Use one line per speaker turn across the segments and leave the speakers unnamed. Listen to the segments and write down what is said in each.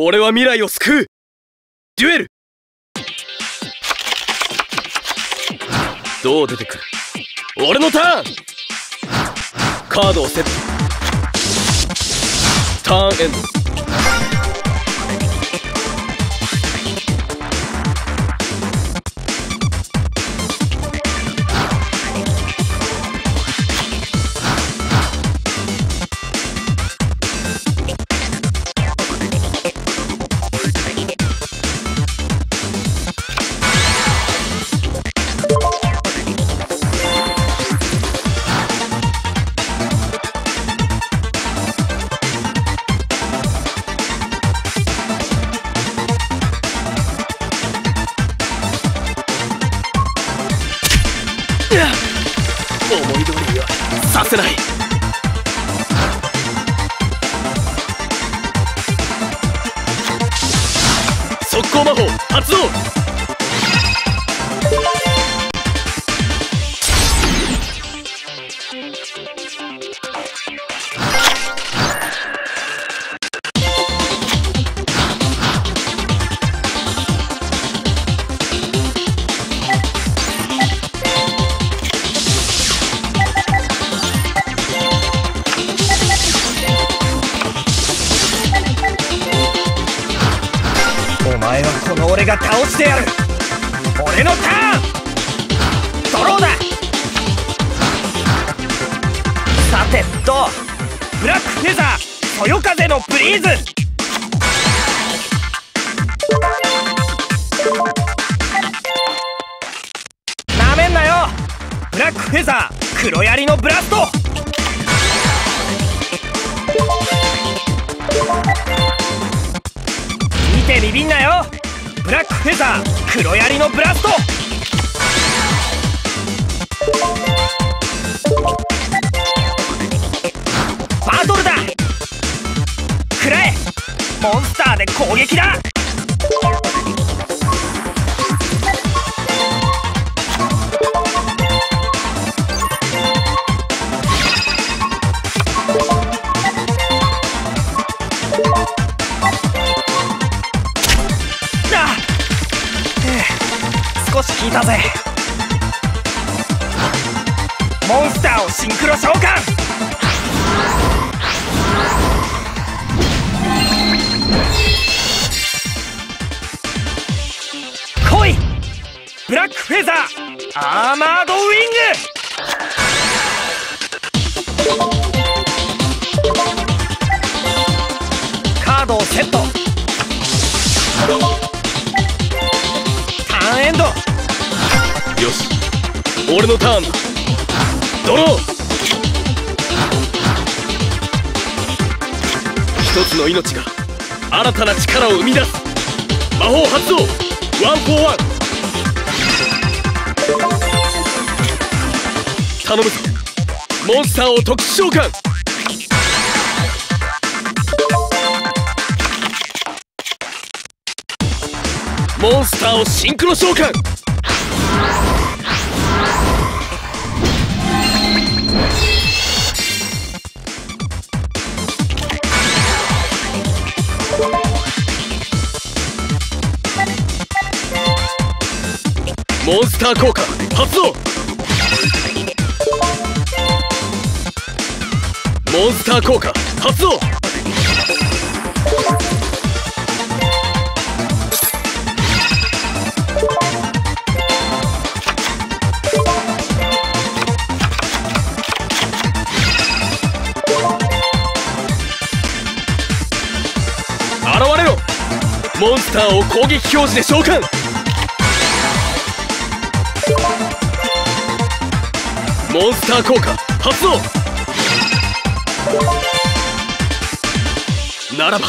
俺は未来を救う。デュエル。どう出てくる。俺のターン。カードをセット。ターンエンド。
してやる。俺のターン。ドローだ。さてとブラックフェザーそよ風のブリーズ。なめんなよ。ブラックフェザー黒槍のブラフェザー黒槍のブラスト。バトルだ。食らえ。モンスターで攻撃だ。をシンクロ召喚。来い。ブラックフェザーアーマードウィング。カードをセット。ターンエンド。
よし。俺のターンだ。ドロー。一つの命が。新たな力を生み出す。魔法発動。ワン・フォー・ワン。頼むぞ。モンスターを特殊召喚。モンスターをシンクロ召喚モンスター効果発動。モンスター効果発動。現れろ。モンスターを攻撃表示で召喚。モンスター効果発動。ならば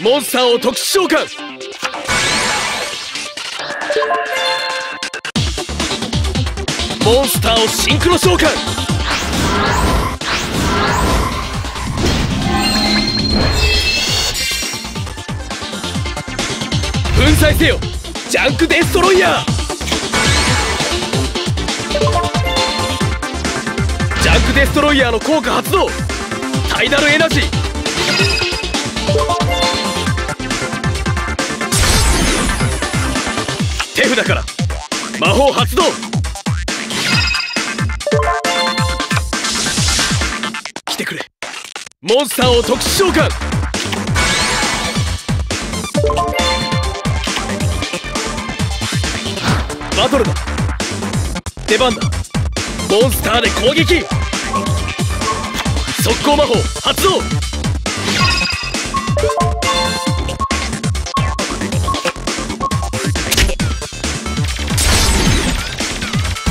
モンスターを特殊召喚。モンスターをシンクロ召喚。粉砕せよ。ジャンクデストロイヤー。ジャンクデストロイヤーの効果発動。タイダルエナジー。手札から。魔法発動。来てくれ。モンスターを特殊召喚。バトルだ。出番だ。モンスターで攻撃。速攻魔法発動。粉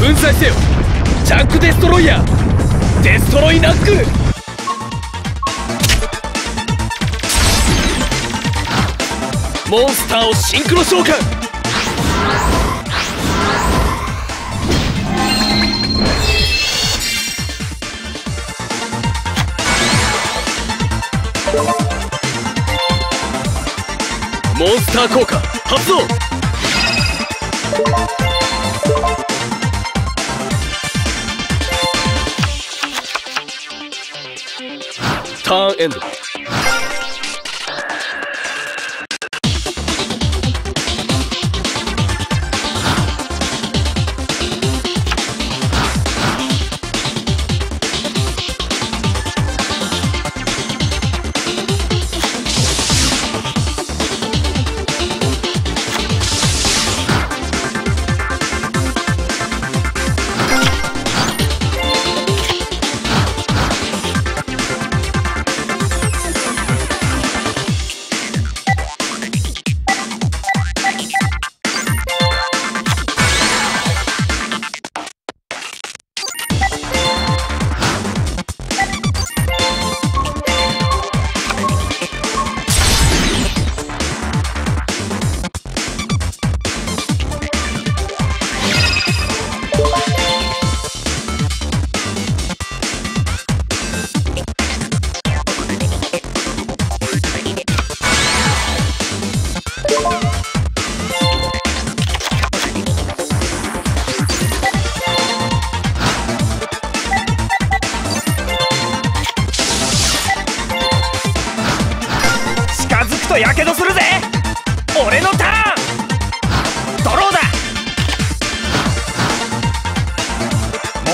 砕せよ。ジャンクデストロイヤー。デストロイナック。ルモンスターをシンクロ召喚。スター効果発動ターンエンド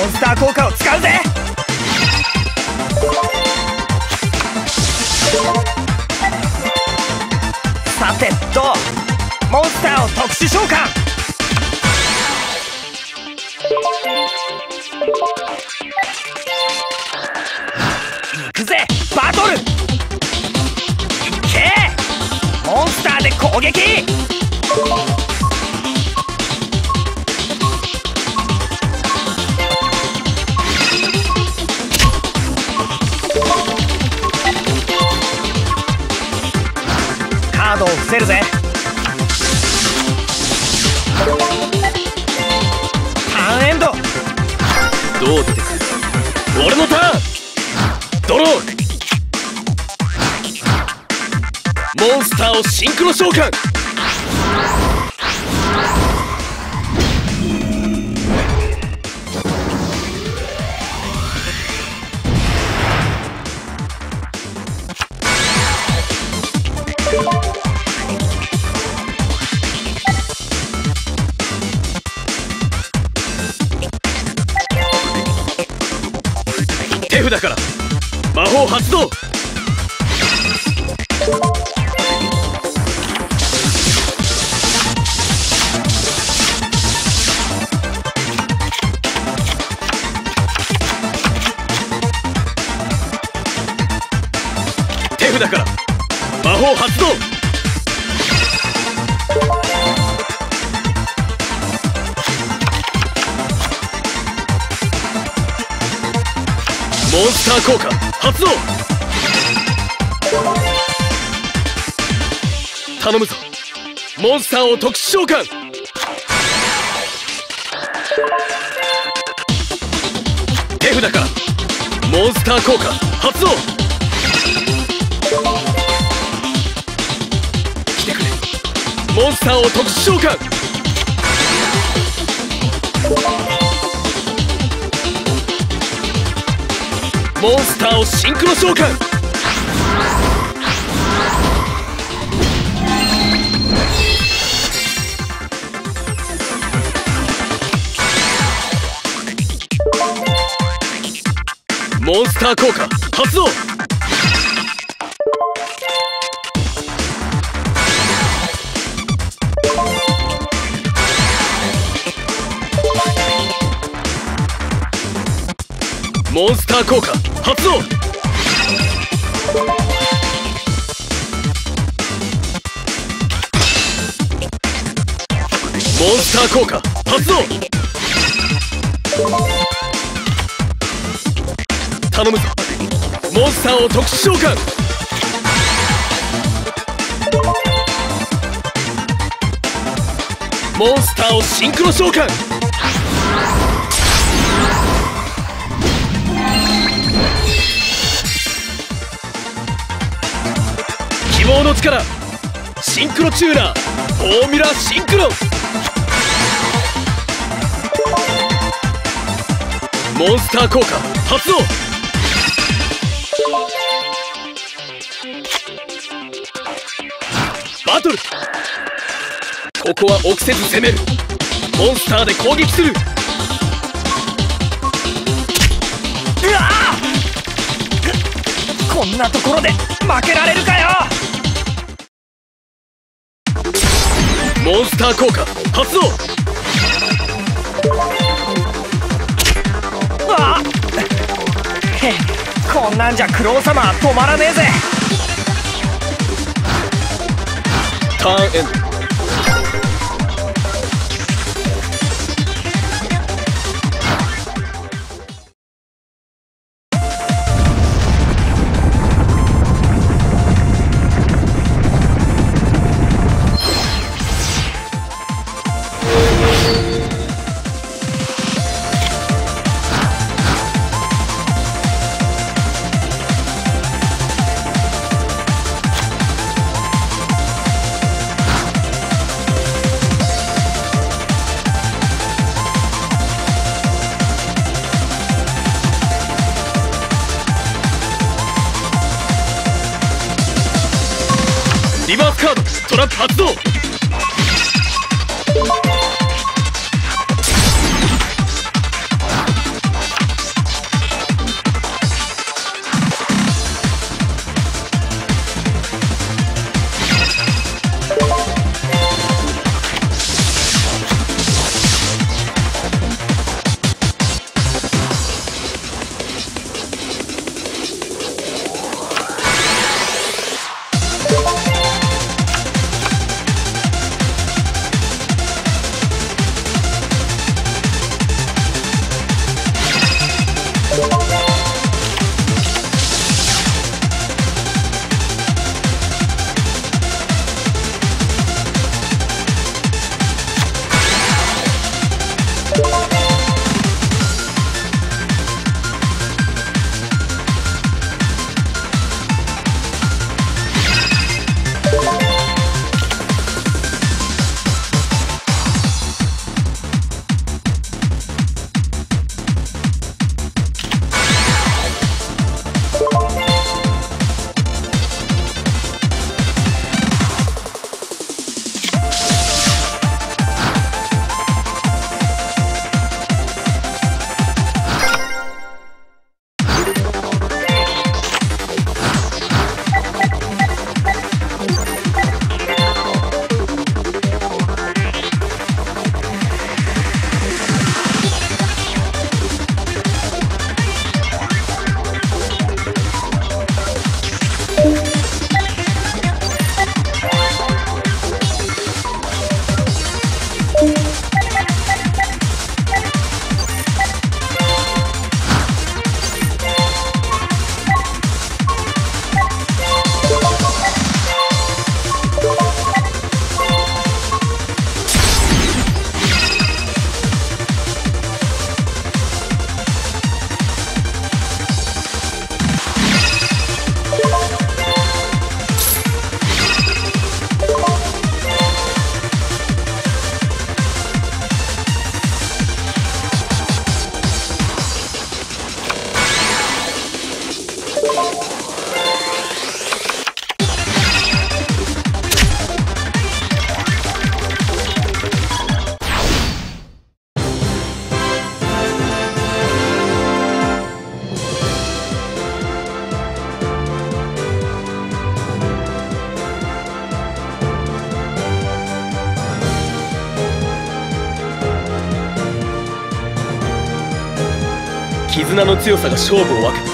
ンスター効果を使うぜ！さてとモンスターを特殊召喚！行くぜバトル！いけ！モンスターで攻撃！
出てくる。俺のターン。ドローモンスターをシンクロ召喚。発動。モンスター効果発動。頼むぞ。モンスターを特殊召喚。手札か。らモンスター効果発動。モンスターを特殊召喚。モンスターをシンクロ召喚。モンスター効果発動。モンスター効果発動！モンスター効果発動！頼むぞ！モンスターを特殊召喚！モンスターをシンクロ召喚！希望の力。シンクロチューナー。フォーミュラシンクロ。モンスター効果。発動。バトル。ここは臆せず攻める。モンスターで攻撃する。
こんなところで負けられるかよ！
モンスター効果発動。
あへこんなんじゃクロー様は止まらねえぜ。
ターンエンド強さが勝負を分け